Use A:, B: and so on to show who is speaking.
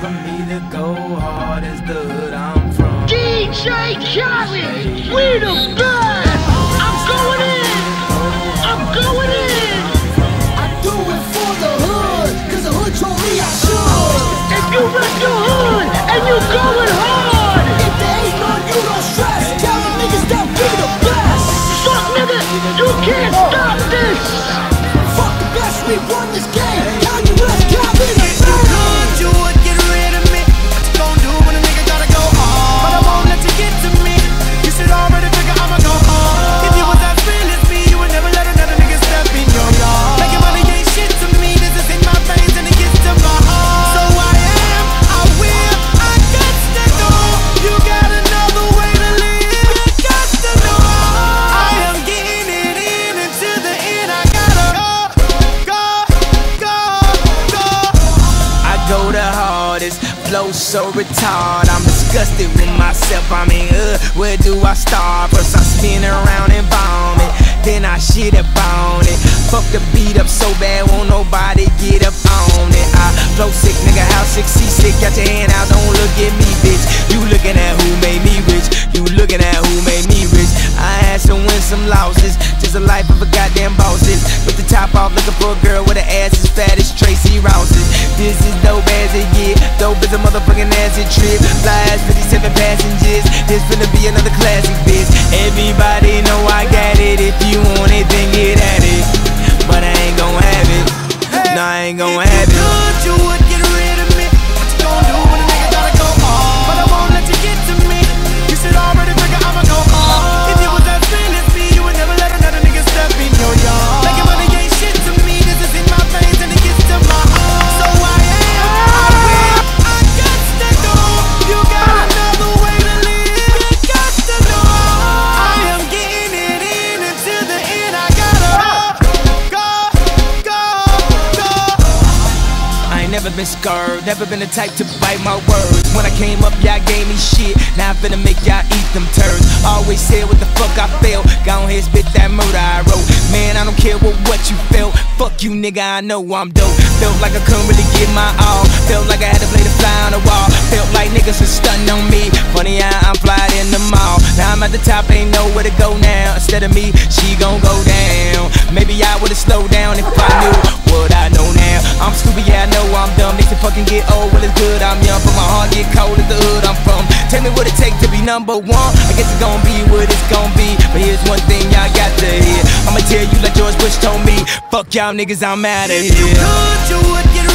A: for me to go hard as the hood I'm from.
B: DJ Khaled, we the best. I'm going in. I'm going in.
C: I do it for the hood, cause the hood told me I should.
B: If you rep your hood and you going hard,
C: If there ain't none, you don't stress. Tell the niggas that we the best.
B: fuck nigga, you can't stop this.
C: Fuck the best, we won this game.
A: Flow so retarded. I'm disgusted with myself. I mean, uh, where do I start? First I spin around and vomit, then I shit up on it. Fuck the beat up so bad, won't nobody get up on it. I flow sick, nigga, how sick, see sick. Got your hand out, don't look at me, bitch. You looking at who made me rich? You looking at who made me rich? I had some wins, some losses. Just a life of a goddamn bosses. With the top off, looking for a girl with an ass as fat as Tracy Rouses. This is dope motherfucking acid trip. Fly as 57 passengers. This finna be another classic, bitch. Everybody know I got it. If you
D: never
A: been scared, never been the type to bite my words. When I came up, y'all gave me shit. Now I'm finna make y'all eat them turds. Always said what the fuck I felt. Go ahead, spit that murder I wrote. Man, I don't care what, what you felt. Fuck you, nigga, I know I'm dope. Felt like I couldn't really give my all. Felt like I had to play the fly on the wall. Felt like niggas was stunting on me. Funny how I'm flying in the mall. Now I'm at the top, ain't nowhere to go now. Instead of me, she gon' go down. Maybe I would've slowed down if I knew stupid, yeah, I know I'm dumb. Makes it fucking get old, well it's good, I'm young. But my heart get cold as the hood I'm from. Tell me what it take to be number one. I guess it's gonna be what it's gonna be. But here's one thing y'all got to hear. I'ma tell you like George Bush told me. Fuck y'all niggas, I'm outta
D: If you
A: here.
D: could, you would get